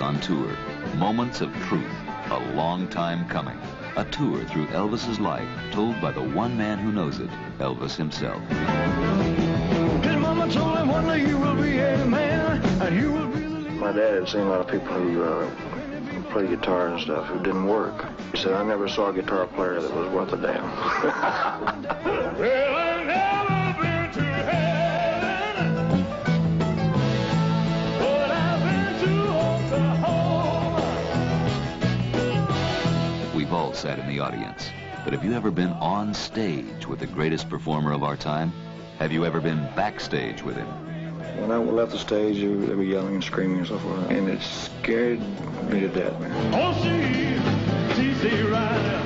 tour. Moments of truth. A long time coming. A tour through Elvis's life, told by the one man who knows it, Elvis himself. His mama told him one day you will be a man, and you will be the. My dad had seen a lot of people who uh, play guitar and stuff who didn't work. He said, I never saw a guitar player that was worth a damn. sat in the audience. But have you ever been on stage with the greatest performer of our time? Have you ever been backstage with him? when I left the stage, they were yelling and screaming and so forth, and it scared me to death, man. Oh, Steve, C.C. Rider.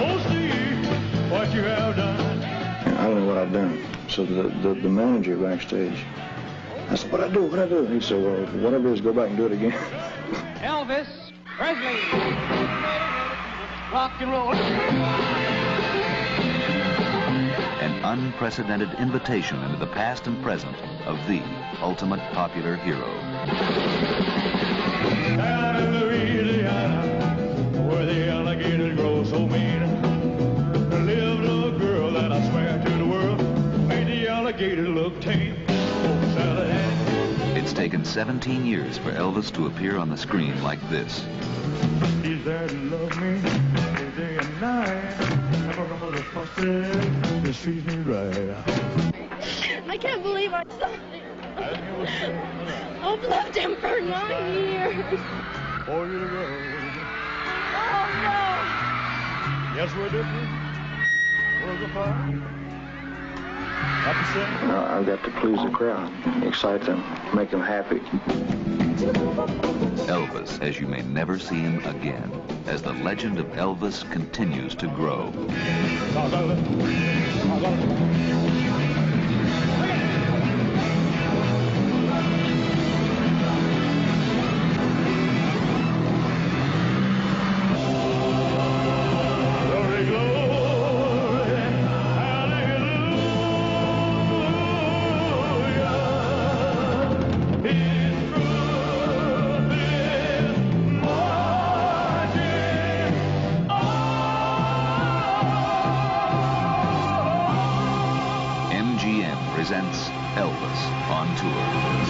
Oh, Steve, what you have done. I don't know what I'd done. So the, the, the manager backstage, I said, what I do, what I do? He said, well, what I do is go back and do it again. Elvis Presley. Rock and roll. An unprecedented invitation into the past and present of the ultimate popular hero. Down in Louisiana, where the alligators grow so mean, lived a girl that I swear to the world made the alligator look tame. Oh, Sally Ann, It's taken 17 years for Elvis to appear on the screen like this. Know the fussing treats me right. I can't believe I I've loved him for nine years. For you to go. Oh Yes, we're different. Worlds apart. Happy You know, I've got to please the crowd, excite them, make them happy. Elvis, as you may never see him again, as the legend of Elvis continues to grow. Presents Elvis on tour.